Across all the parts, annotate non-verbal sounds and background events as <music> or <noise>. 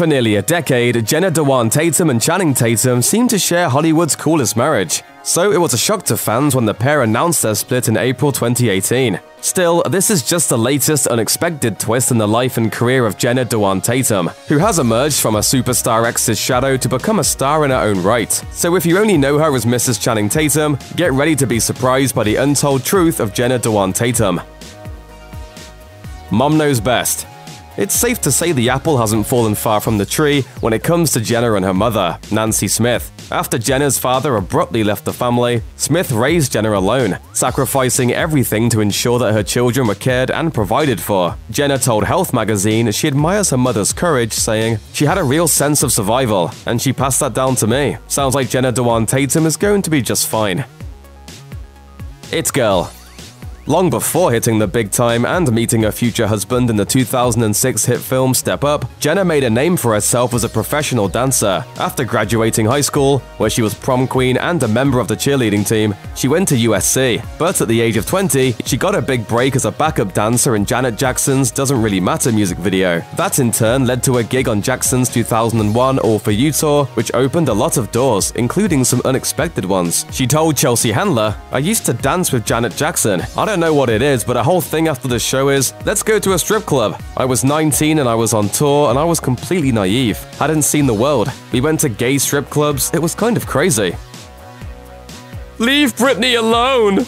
For nearly a decade, Jenna Dewan Tatum and Channing Tatum seemed to share Hollywood's coolest marriage. So it was a shock to fans when the pair announced their split in April 2018. Still, this is just the latest unexpected twist in the life and career of Jenna Dewan Tatum, who has emerged from a superstar ex's shadow to become a star in her own right. So if you only know her as Mrs. Channing Tatum, get ready to be surprised by the untold truth of Jenna Dewan Tatum. Mom knows best. It's safe to say the apple hasn't fallen far from the tree when it comes to Jenna and her mother, Nancy Smith. After Jenna's father abruptly left the family, Smith raised Jenna alone, sacrificing everything to ensure that her children were cared and provided for. Jenna told Health magazine she admires her mother's courage, saying, She had a real sense of survival, and she passed that down to me. Sounds like Jenna Dewan Tatum is going to be just fine. It's Girl Long before hitting the big time and meeting her future husband in the 2006 hit film Step Up, Jenna made a name for herself as a professional dancer. After graduating high school, where she was prom queen and a member of the cheerleading team, she went to USC. But at the age of 20, she got a big break as a backup dancer in Janet Jackson's Doesn't Really Matter music video. That in turn led to a gig on Jackson's 2001 All For You tour, which opened a lot of doors, including some unexpected ones. She told Chelsea Handler, I used to dance with Janet Jackson. I don't know what it is, but a whole thing after the show is, let's go to a strip club. I was 19 and I was on tour and I was completely naive. Hadn't seen the world. We went to gay strip clubs. It was kind of crazy. Leave Britney alone!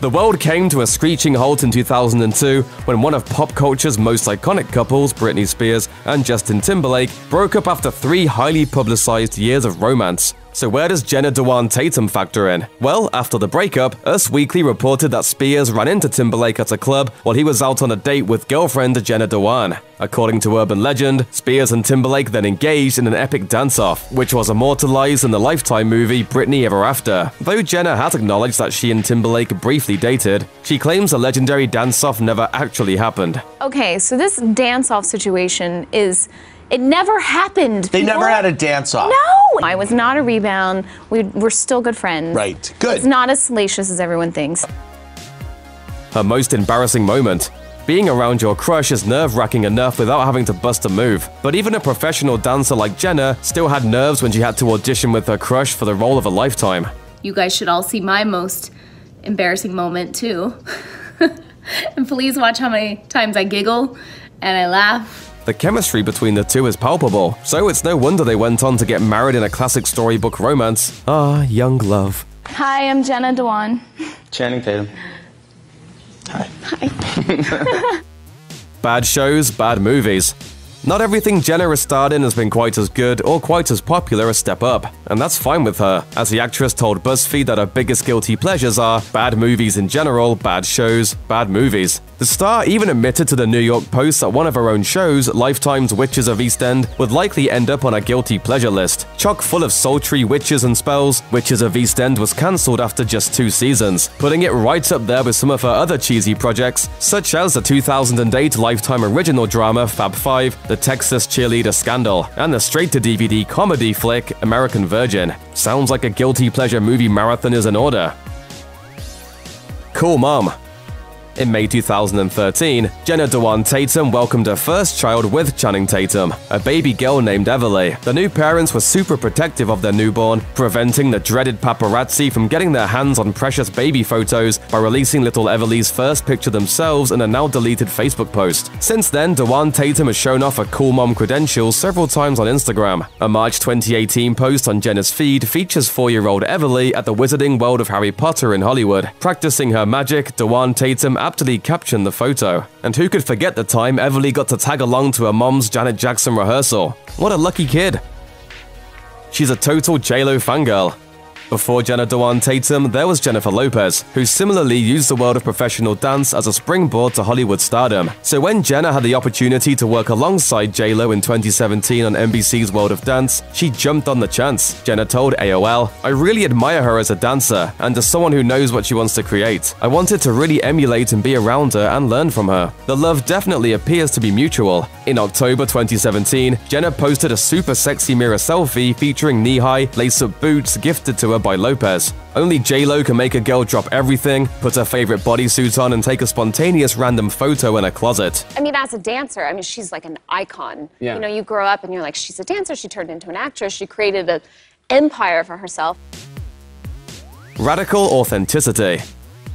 The world came to a screeching halt in 2002 when one of pop culture's most iconic couples, Britney Spears and Justin Timberlake, broke up after three highly publicized years of romance. So where does Jenna Dewan Tatum factor in? Well, after the breakup, Us Weekly reported that Spears ran into Timberlake at a club while he was out on a date with girlfriend Jenna Dewan. According to urban legend, Spears and Timberlake then engaged in an epic dance-off, which was immortalized in the Lifetime movie Britney Ever After. Though Jenna has acknowledged that she and Timberlake briefly dated, she claims the legendary dance-off never actually happened. Okay, so this dance-off situation is it never happened. They People, never had a dance off. No, I was not a rebound. We were still good friends. Right, good. It's not as salacious as everyone thinks. Her most embarrassing moment. Being around your crush is nerve-wracking enough without having to bust a move. But even a professional dancer like Jenna still had nerves when she had to audition with her crush for the role of a lifetime. You guys should all see my most embarrassing moment too. <laughs> and please watch how many times I giggle and I laugh the chemistry between the two is palpable, so it's no wonder they went on to get married in a classic storybook romance. Ah, young love. Hi, I'm Jenna Dewan. Channing Tatum. Hi. Hi. <laughs> bad shows, bad movies. Not everything Jenna has starred in has been quite as good or quite as popular as Step Up, and that's fine with her, as the actress told BuzzFeed that her biggest guilty pleasures are bad movies in general, bad shows, bad movies. The star even admitted to the New York Post that one of her own shows, Lifetime's Witches of East End, would likely end up on a guilty pleasure list. Chock full of sultry witches and spells, Witches of East End was cancelled after just two seasons, putting it right up there with some of her other cheesy projects, such as the 2008 Lifetime original drama Fab Five, the Texas cheerleader scandal, and the straight-to-DVD comedy flick American Virgin. Sounds like a guilty pleasure movie marathon is in order. Cool Mom in May 2013, Jenna Dewan Tatum welcomed her first child with Channing Tatum, a baby girl named Everly. The new parents were super protective of their newborn, preventing the dreaded paparazzi from getting their hands on precious baby photos by releasing little Everly's first picture themselves in a now deleted Facebook post. Since then, Dewan Tatum has shown off her cool mom credentials several times on Instagram. A March 2018 post on Jenna's feed features four-year-old Everly at the Wizarding World of Harry Potter in Hollywood. Practicing her magic, Dewan Tatum aptly captioned the photo. And who could forget the time Everly got to tag along to her mom's Janet Jackson rehearsal? What a lucky kid. She's a total JLo fangirl. Before Jenna Dewan Tatum, there was Jennifer Lopez, who similarly used the world of professional dance as a springboard to Hollywood stardom. So when Jenna had the opportunity to work alongside J-Lo in 2017 on NBC's World of Dance, she jumped on the chance. Jenna told AOL, I really admire her as a dancer and as someone who knows what she wants to create. I wanted to really emulate and be around her and learn from her. The love definitely appears to be mutual. In October 2017, Jenna posted a super sexy mirror selfie featuring knee-high, lace-up boots gifted to her follower by Lopez. Only J-Lo can make a girl drop everything, put her favorite bodysuit on, and take a spontaneous random photo in a closet. I mean, as a dancer, I mean, she's like an icon. Yeah. You know, you grow up and you're like, she's a dancer. She turned into an actress. She created an empire for herself. Radical authenticity.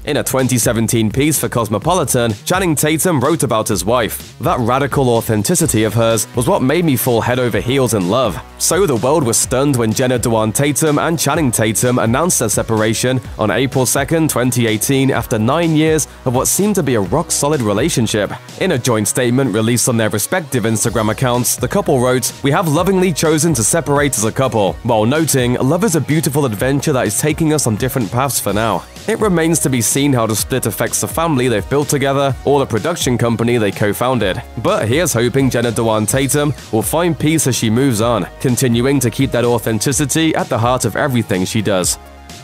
In a 2017 piece for Cosmopolitan, Channing Tatum wrote about his wife. That radical authenticity of hers was what made me fall head over heels in love. So the world was stunned when Jenna Dewan Tatum and Channing Tatum announced their separation on April 2, 2018, after nine years of what seemed to be a rock solid relationship. In a joint statement released on their respective Instagram accounts, the couple wrote, We have lovingly chosen to separate as a couple, while noting, Love is a beautiful adventure that is taking us on different paths for now. It remains to be seen how the split affects the family they've built together or the production company they co-founded. But here's hoping Jenna Dewan Tatum will find peace as she moves on, continuing to keep that authenticity at the heart of everything she does.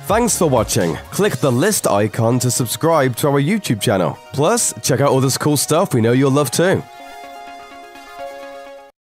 Thanks for watching. Click the list icon to subscribe to our YouTube channel. Plus, check out all this cool stuff we know you'll love too.